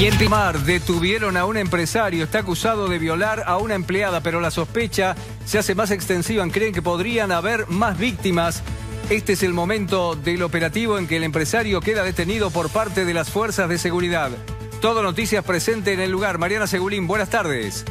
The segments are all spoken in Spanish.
Y en Timar detuvieron a un empresario, está acusado de violar a una empleada, pero la sospecha se hace más extensiva. Creen que podrían haber más víctimas. Este es el momento del operativo en que el empresario queda detenido por parte de las fuerzas de seguridad. Todo noticias presente en el lugar. Mariana Segulín, buenas tardes.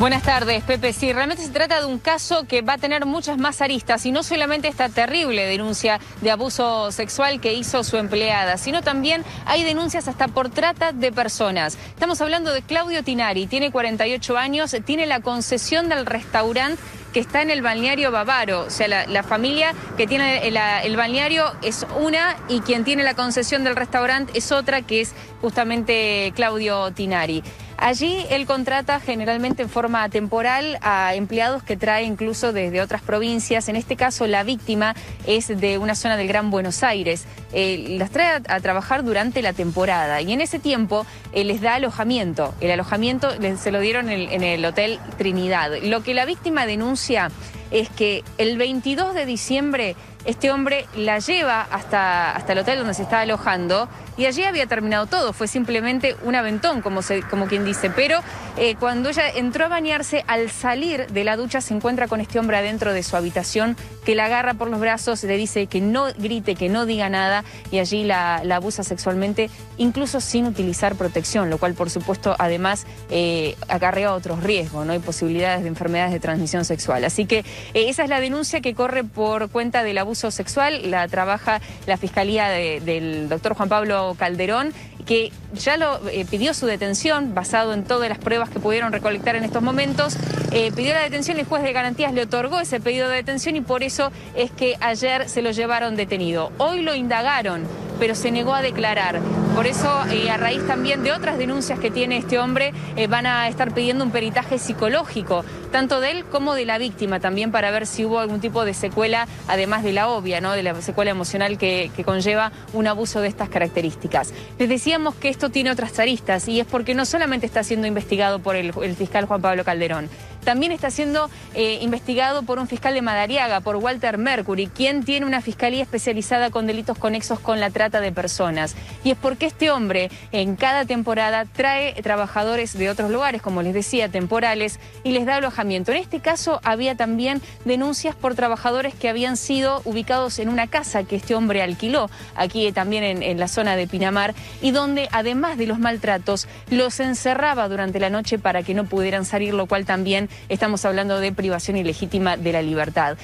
Buenas tardes, Pepe. Sí, realmente se trata de un caso que va a tener muchas más aristas y no solamente esta terrible denuncia de abuso sexual que hizo su empleada, sino también hay denuncias hasta por trata de personas. Estamos hablando de Claudio Tinari, tiene 48 años, tiene la concesión del restaurante que está en el balneario Bavaro. O sea, la, familia que tiene el, balneario es una y quien tiene la concesión del restaurante es otra, que es justamente Claudio Tinari. Allí él contrata generalmente en forma temporal a empleados que trae incluso desde otras provincias. En este caso, la víctima es de una zona del Gran Buenos Aires. Eh, las trae a, trabajar durante la temporada y en ese tiempo eh, les da alojamiento. El alojamiento se lo dieron en el Hotel Trinidad. Lo que la víctima denuncia es que el 22 de diciembre este hombre la lleva hasta, hasta el hotel donde se está alojando y allí había terminado todo, fue simplemente un aventón, como, como quien dice. Pero eh, cuando ella entró a bañarse, al salir de la ducha se encuentra con este hombre adentro de su habitación que la agarra por los brazos, le dice que no grite, que no diga nada y allí la, abusa sexualmente, incluso sin utilizar protección, lo cual por supuesto además eh, acarrea otros riesgos, ¿no? hay posibilidades de enfermedades de transmisión sexual. Así que eh, esa es la denuncia que corre por cuenta del abuso sexual, la trabaja la Fiscalía del doctor Juan Pablo Calderón, que ya lo eh, pidió su detención, basado en todas las pruebas que pudieron recolectar en estos momentos. Eh, pidió la detención y el juez de garantías le otorgó ese pedido de detención y por eso es que ayer se lo llevaron detenido. Hoy lo indagaron pero se negó a declarar. Por eso, eh, a raíz también de otras denuncias que tiene este hombre, eh, van a estar pidiendo un peritaje psicológico, tanto de él como de la víctima, también para ver si hubo algún tipo de secuela, además de la obvia, ¿no? de la secuela emocional que, conlleva un abuso de estas características. Les decíamos que esto tiene otras aristas y es porque no solamente está siendo investigado por el fiscal Juan Pablo Calderón, también está siendo eh, investigado por un fiscal de Madariaga, por Walter Mercury, quien tiene una fiscalía especializada con delitos conexos con la trata de personas. Y es porque este hombre en cada temporada trae trabajadores de otros lugares, como les decía, temporales, y les da alojamiento. En este caso había también denuncias por trabajadores que habían sido ubicados en una casa que este hombre alquiló, aquí también en, en la zona de Pinamar, y donde además de los maltratos, los encerraba durante la noche para que no pudieran salir, lo cual también estamos hablando de privación ilegítima de la libertad.